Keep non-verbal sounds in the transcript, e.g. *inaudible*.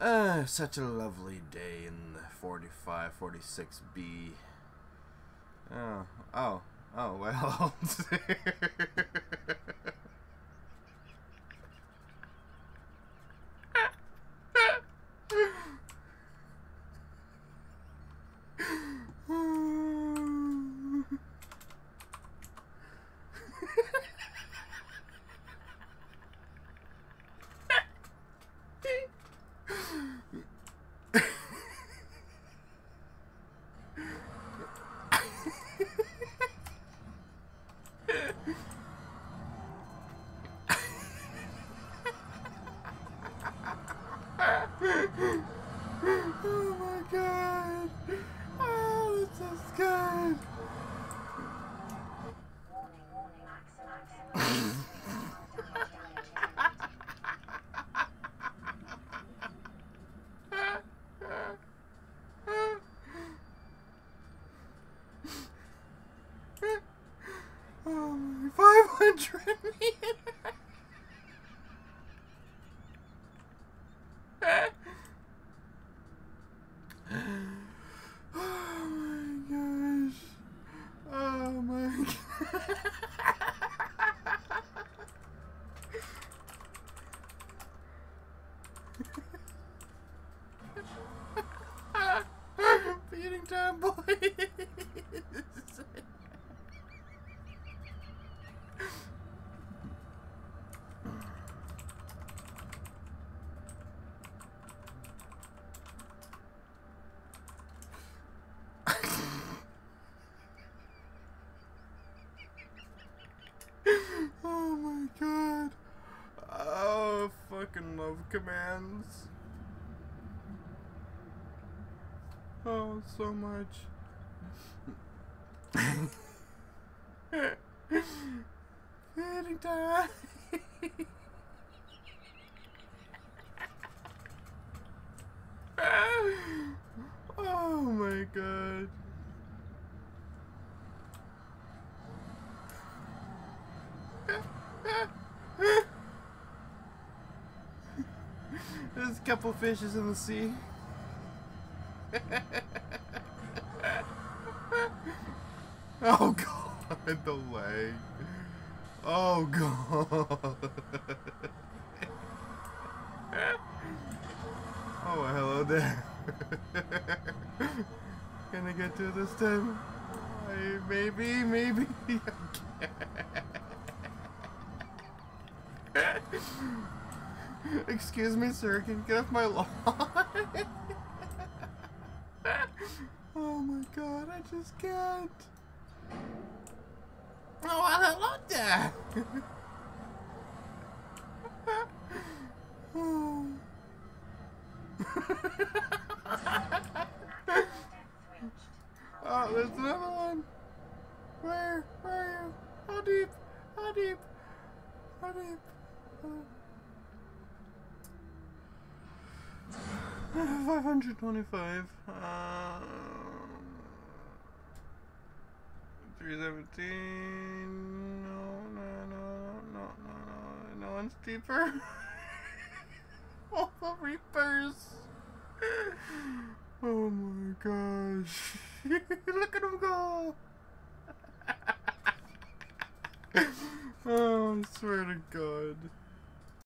Uh, such a lovely day in the 45, 46B. Oh, oh, oh, well. *laughs* oh my god. Oh, this is good. oh my, 500 meters. Oh my gosh. Oh my god. Feeding time boys. oh my god. Oh, fucking love commands. Oh, so much. Feeding time. oh my god. *laughs* *laughs* There's a couple fishes in the sea. *laughs* oh god, the leg. Oh god. *laughs* oh, hello there. Can I get to this time? I, maybe, maybe. Excuse me, sir. Can you get off my lawn? *laughs* oh my god, I just can't. Oh, hello there. oh. oh, there's another one. Where? Where are you? How deep? How deep? How deep? Oh. 525. Um, 317. No, no, no, no, no, no. No one's deeper. *laughs* All the reapers. Oh my gosh. *laughs* Look at him go. *laughs* oh, I swear to God.